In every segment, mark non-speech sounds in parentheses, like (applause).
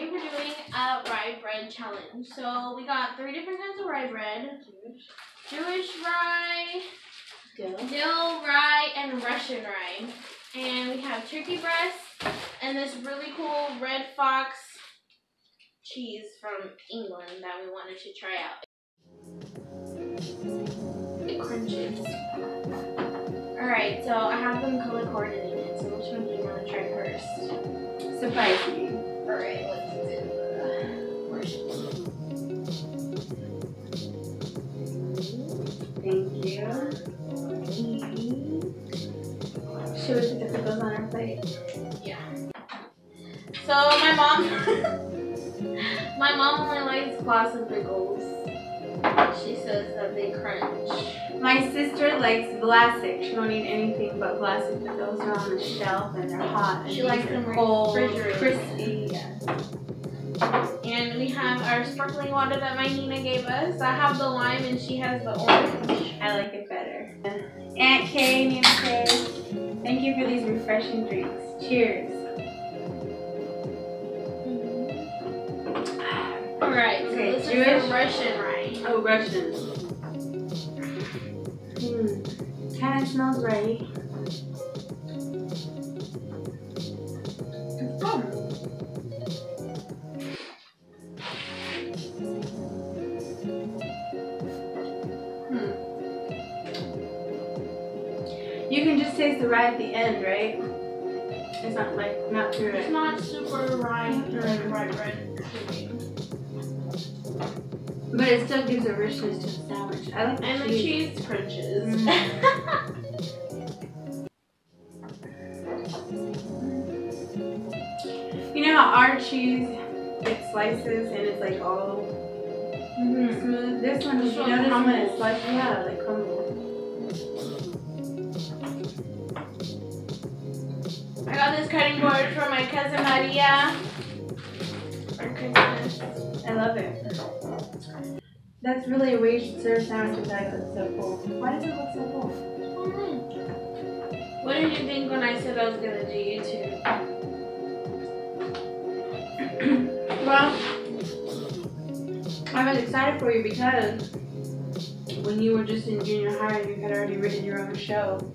Today we're doing a rye bread challenge. So we got three different kinds of rye bread. Jewish rye, Dill. dill rye, and Russian rye. And we have turkey breast and this really cool red fox cheese from England that we wanted to try out. It crunches. Alright, so I have them color coordinated. So which one do you want to try first? Surprise me. Alright, we put the pickles on our plate? Yeah. So my mom, (laughs) my mom only likes classic pickles. She says that they crunch. My sister likes classic. She don't eat anything but classic pickles. They're on the shelf and they're hot. And She likes them cold, crispy. Yeah. And we have our sparkling water that my Nina gave us. I have the lime and she has the orange. I like it better. Aunt Kay, Nina Kay, thank you for these refreshing drinks. Cheers. Alright, so Okay, this Jewish? the Russian rye. Oh, Russian. Hmm. Kind of smells right. You can just taste the rye at the end, right? It's not like not through It's not super rye rye bread. But it still gives a richness to the sandwich. I like And the cheese. cheese crunches. Mm. (laughs) You know how our cheese it slices and it's like all smooth. This one, you notice when it slices, yeah, like crumbles. This cutting board for my cousin Maria. I love it. That's really a should serve sandwiches that look so cool. Why does it look so cool? What did you think when I said I was gonna do YouTube? (clears throat) Well, I was excited for you because when you were just in junior high, you had already written your own show. (laughs)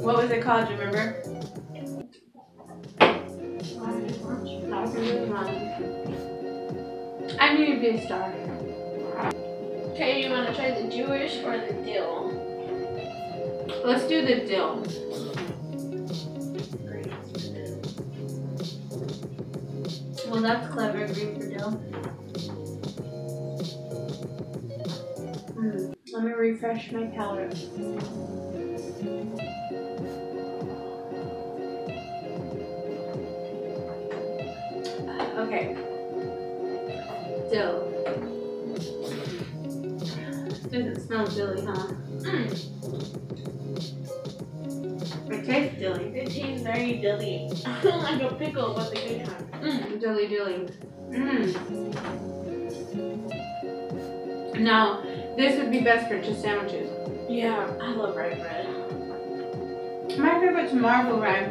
what was it called? Do you remember? I knew you'd be a star. Okay, you wanna try the Jewish or the dill? Let's do the dill. Well, that's clever. Green for dill. Mm, let me refresh my palate. Okay. Dill. Doesn't smell dilly, huh? Mm, It tastes dilly. it tastes very dilly. (laughs) like a pickle, but the good kind. Mmm, dilly dilly. Mmm. Now, this would be best for just sandwiches. Yeah, I love rye bread. My favorite's marble rye.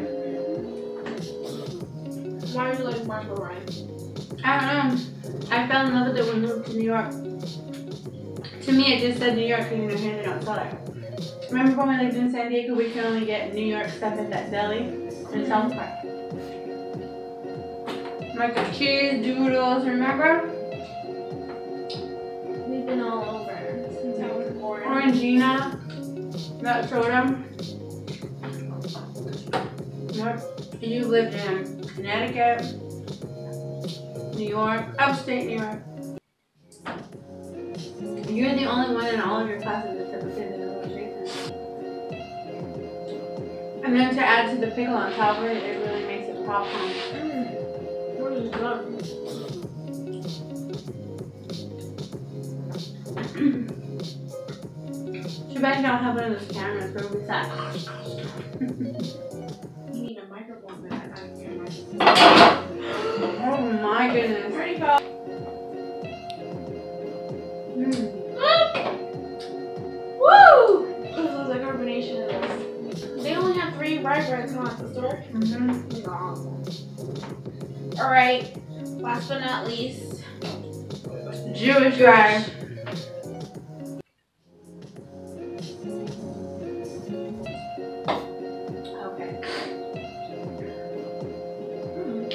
Why do you like marble rye? I don't know. I fell in love with it when we moved to New York. To me, it just said New York and you know, here they don't sell it. Remember when we lived in San Diego, we could only get New York stuff at that deli in South Park. Like the cheese doodles, remember? We've been all over since I was born. Orangina, that soda. Yep. You lived in Connecticut, New York, upstate New York. You're the only one in all of your classes that's ever been to the Jason. And then to add to the pickle on top of it, it really makes it pop home. Mm. What is that? Too bad you don't have one of those cameras where we sat. Rye. Okay. Hmm.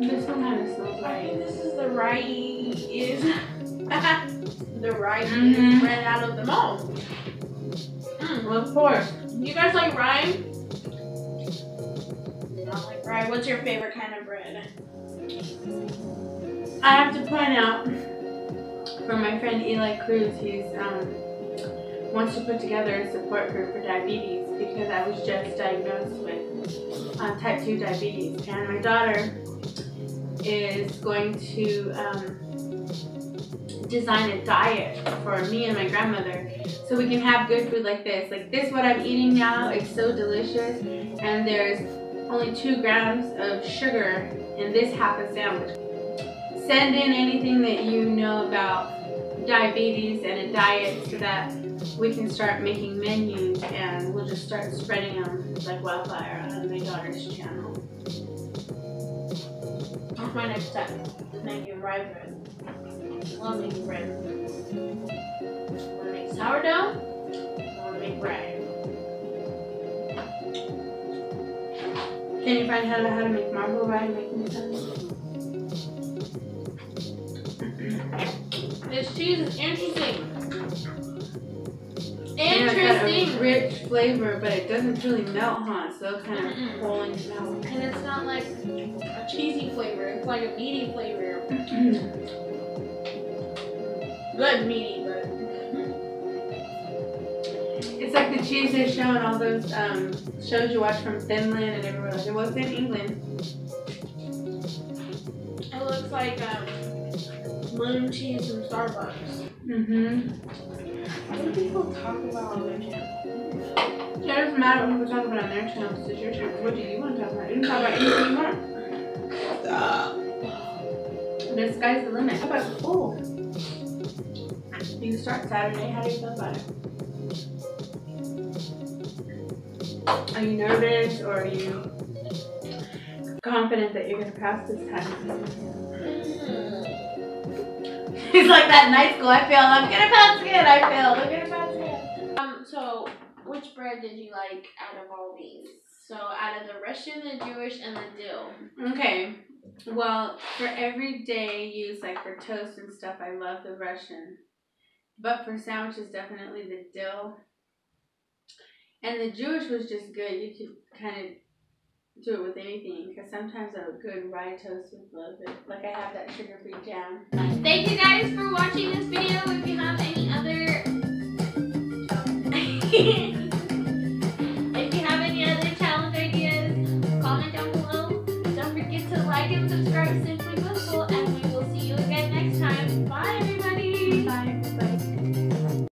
This one kind of smells I right. think this is the (laughs) rye is (laughs) the rye Mhm. is bread out of the mall. Mm. Of course. You guys like rye? Not like rye. What's your favorite kind of bread? I have to point out for my friend Eli Cruz, he's um, wants to put together a support group for diabetes because I was just diagnosed with uh, type 2 diabetes, and my daughter is going to um, design a diet for me and my grandmother so we can have good food like this. Like this, what I'm eating now, it's so delicious, and there's only two grams of sugar in this half a sandwich send in anything that you know about diabetes and a diet so that we can start making menus and we'll just start spreading them like wildfire on my daughter's channel. My next step. Making rye bread. Love making bread. Wanna make sourdough? Wanna make rye? Can you find out how to make marble rye make me some? This cheese is interesting. And it's got a Interesting. rich flavor, but it doesn't really melt, huh? So kind of in your mouth. And it's not like cheesy flavor. It's like a meaty flavor. (clears throat) Good meaty, but It's like the cheese they show in all those um, shows you watch from Finland and everywhere. Like it was in England. it looks like um, moon cheese from Starbucks. Mm-hmm. What do people talk about on their channel? It doesn't matter what people talk about on their channel, it's your channel. What do you want to talk about? You can talk about anything you want. The sky's the limit. How about school? You start Saturday. How do you feel about it? Are you nervous or are you confident that you're gonna pass this test? (laughs) It's like that night school. I failed. I'm gonna pass again. I failed. I'm gonna pass again. Um, so which bread did you like out of all these? So out of the Russian, the Jewish, and the dill. Okay. Well, for everyday use, like for toast and stuff, I love the Russian. But for sandwiches, definitely the dill. And the Jewish was just good. You could kind of do it with anything because sometimes a good rye toast with a little bit, like I have that sugar-free jam. Thank you guys for watching this video. If you have any other (laughs) (laughs)